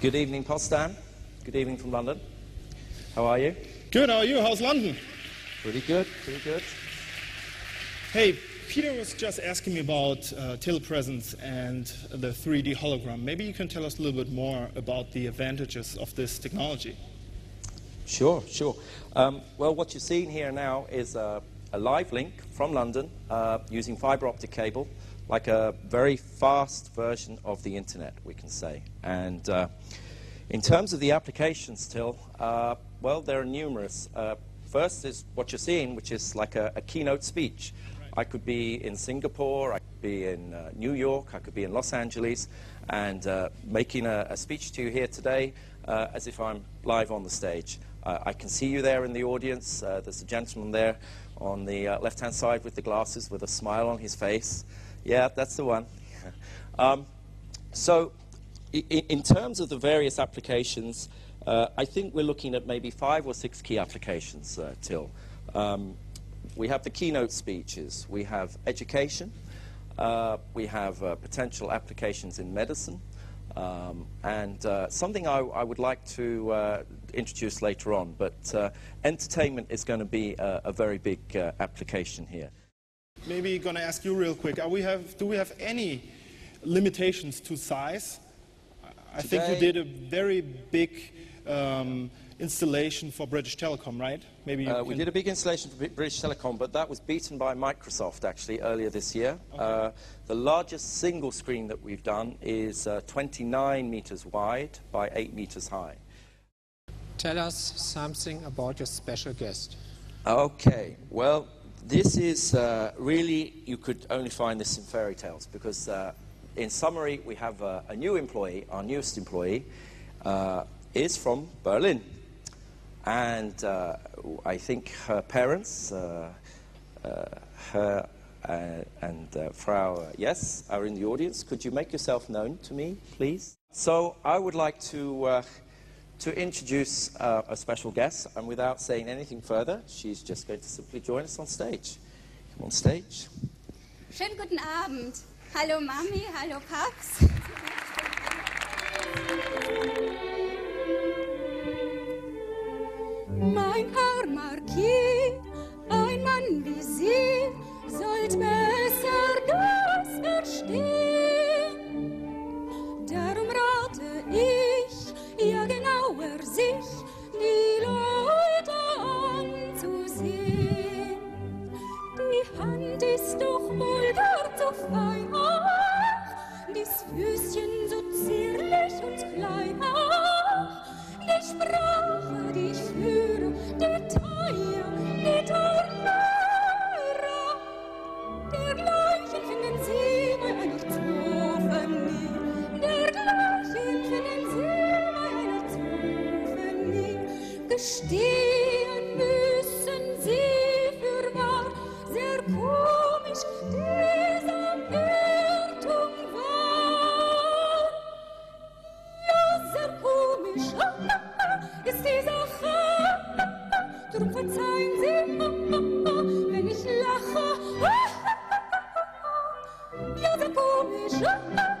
Good evening, Postan. Good evening from London. How are you? Good, how are you? How's London? Pretty good, pretty good. Hey, Peter was just asking me about uh, telepresence and the 3D hologram. Maybe you can tell us a little bit more about the advantages of this technology. Sure, sure. Um, well, what you're seeing here now is a, a live link from London uh, using fiber optic cable, like a very fast version of the internet, we can say. And uh, in terms of the applications still, uh, well, there are numerous. Uh, first is what you're seeing, which is like a, a keynote speech. I could be in Singapore, I could be in uh, New York, I could be in Los Angeles, and uh, making a, a, speech to you here today uh, as if I'm live on the stage. I can see you there in the audience. There's a gentleman there on the left-hand side with the glasses with a smile on his face. Yeah, that's the one. um, so in terms of the various applications, I think we're looking at maybe five or six key applications, Till. Um, we have the keynote speeches, we have education, uh, we have uh, potential applications in medicine, um, and uh, something I, I, would like to uh, introduce later on, but uh, entertainment is going to be a, a very big uh, application here. Maybe going to ask you real quick, we have, do we have any limitations to size? I Today, think you did a very big um, installation for British Telecom, right? Maybe uh, we did a big installation for British Telecom, but that was beaten by Microsoft actually earlier this year. Okay. Uh, the largest single screen that we've done is uh, 29 meters wide by 8 meters high. Tell us something about your special guest. Okay, well, this is uh, really, you could only find this in fairy tales because, uh, in summary, we have a new employee, our newest employee, uh, is from Berlin. And uh, I think her parents, uh, uh, her and Frau Yes, are in the audience. Could you make yourself known to me, please? So I would like to to introduce uh, a special guest, and without saying anything further, she's just going to simply join us on stage. Come on stage. Schönen guten Abend. Hallo Mami, hallo Paps. ist doch wohl gar zu fein. Ach, dies Füßchen so zierlich und klein. Ach, die Sprache, die ich der Teil, die Tornöre. Dergleichen finden Sie meine einer Zofe nie. Dergleichen finden Sie meine einer Zofe nie. Gestehen 你说。